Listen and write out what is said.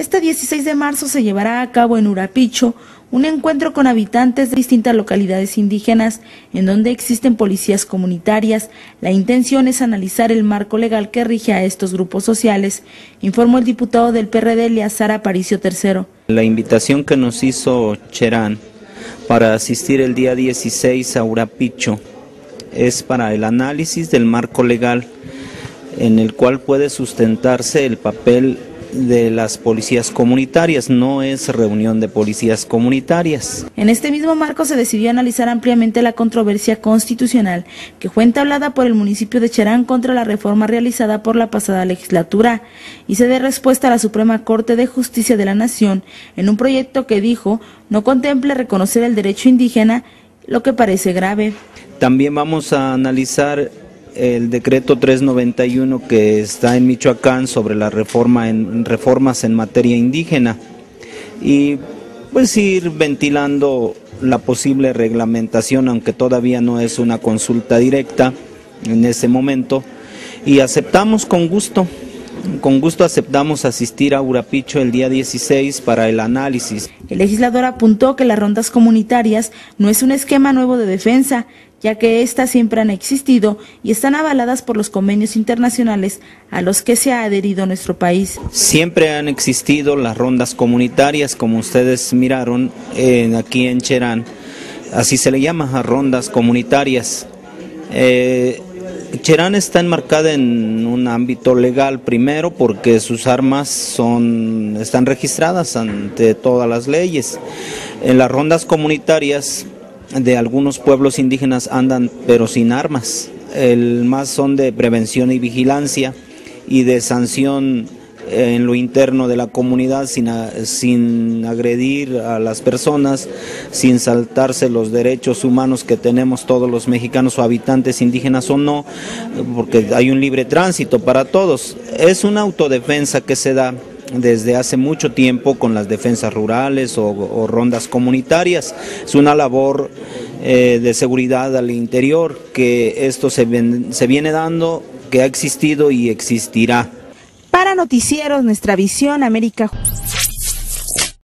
Este 16 de marzo se llevará a cabo en Urapicho un encuentro con habitantes de distintas localidades indígenas en donde existen policías comunitarias. La intención es analizar el marco legal que rige a estos grupos sociales, informó el diputado del PRD, Eleazar Aparicio III. La invitación que nos hizo Cherán para asistir el día 16 a Urapicho es para el análisis del marco legal en el cual puede sustentarse el papel de las policías comunitarias, no es reunión de policías comunitarias. En este mismo marco se decidió analizar ampliamente la controversia constitucional que fue entablada por el municipio de Cherán contra la reforma realizada por la pasada legislatura y se dé respuesta a la Suprema Corte de Justicia de la Nación en un proyecto que dijo no contemple reconocer el derecho indígena, lo que parece grave. También vamos a analizar el decreto 391 que está en Michoacán sobre la reforma en reformas en materia indígena y pues ir ventilando la posible reglamentación aunque todavía no es una consulta directa en ese momento y aceptamos con gusto con gusto aceptamos asistir a Urapicho el día 16 para el análisis. El legislador apuntó que las rondas comunitarias no es un esquema nuevo de defensa, ya que éstas siempre han existido y están avaladas por los convenios internacionales a los que se ha adherido nuestro país. Siempre han existido las rondas comunitarias, como ustedes miraron aquí en Cherán, así se le llama a rondas comunitarias. Eh, Cherán está enmarcada en un ámbito legal primero porque sus armas son están registradas ante todas las leyes. En las rondas comunitarias de algunos pueblos indígenas andan pero sin armas. El más son de prevención y vigilancia y de sanción en lo interno de la comunidad sin, sin agredir a las personas, sin saltarse los derechos humanos que tenemos todos los mexicanos o habitantes indígenas o no, porque hay un libre tránsito para todos. Es una autodefensa que se da desde hace mucho tiempo con las defensas rurales o, rondas comunitarias. Es una labor eh, de seguridad al interior que esto se, se viene dando, que ha existido y existirá. Para Noticieros, nuestra visión América.